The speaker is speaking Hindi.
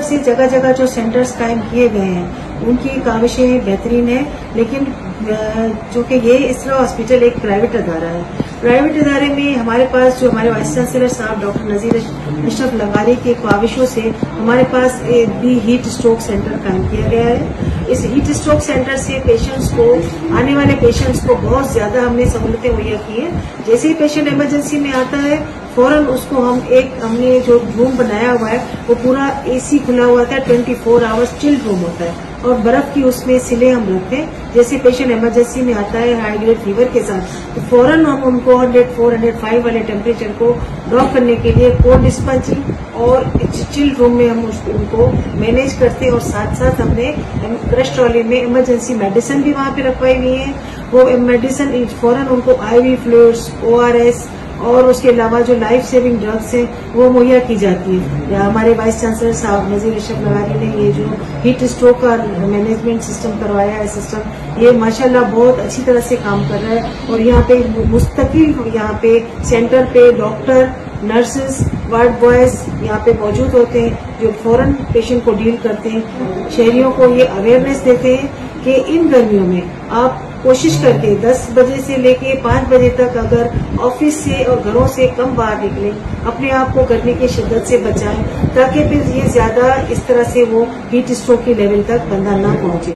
से जगह जगह जो सेंटर्स कायम किए गए हैं, उनकी काविशें बेहतरीन है, लेकिन जो कि ये इसरा हॉस्पिटल एक प्राइवेट अदारा है। प्राइवेट अदारे में हमारे पास जो हमारे वाइस चांसलर साहब डॉक्टर नजीर अशरफ लगारी के काविशों से हमारे पास बी हीट स्ट्रोक सेंटर कायम किया गया है। इस हीट स्ट्रोक सेंटर से पेशेंट्स को, आने वाले पेशेंट्स को बहुत ज़्यादा हमने सहूलतें मुहैया की है। जैसे ही पेशेंट इमरजेंसी में आता है, फ़ौरन उसको हम एक, हमने जो रूम बनाया हुआ है, वो पूरा एसी खुला हुआ था twenty four hours chilled room होता है। और बर्फ़ की उसमें सिले हम रखते हैं। जैसे पेशेंट इमरजेंसी में आता है हाई ग्रेड फीवर के साथ तो फ़ौरन हम उनको हंड्रेड फोर हंड्रेड फाइव वाले टेम्परेचर को ड्रॉप करने के लिए कोल्ड डिस्पंचिंग और चिल्ड रूम में हम उनको मैनेज करते हैं और साथ साथ हमने क्रश ट्रॉली में इमरजेंसी मेडिसिन भी वहाँ पे रखवाई हुई है। वो मेडिसिन फ़ौरन उनको आईवी फ्लूड्स ओआरएस और उसके अलावा जो लाइफ सेविंग ड्रग्स हैं, वो मुहैया की जाती है। हमारे वाइस चांसलर साहब नजीर अशरफ लगारी ने ये जो हीट स्ट्रोक का मैनेजमेंट सिस्टम करवाया है सिस्टम ये माशाल्लाह बहुत अच्छी तरह से काम कर रहा है। और यहाँ पे मुस्तकिल यहाँ पे सेंटर पे डॉक्टर नर्सेस वार्ड बॉयज़ यहाँ पे मौजूद होते हैं, जो फ़ौरन पेशेंट को डील करते हैं। शहरियों को ये अवेयरनेस देते हैं कि इन गर्मियों में आप कोशिश करके 10 बजे से लेके 5 बजे तक अगर ऑफ़िस से और घरों से कम बाहर निकले, अपने आप को गर्मी की शिद्दत से बचाएँ, ताकि फिर ये ज़्यादा इस तरह से वो हीट स्ट्रोक के लेवल तक बंदा ना पहुँचे।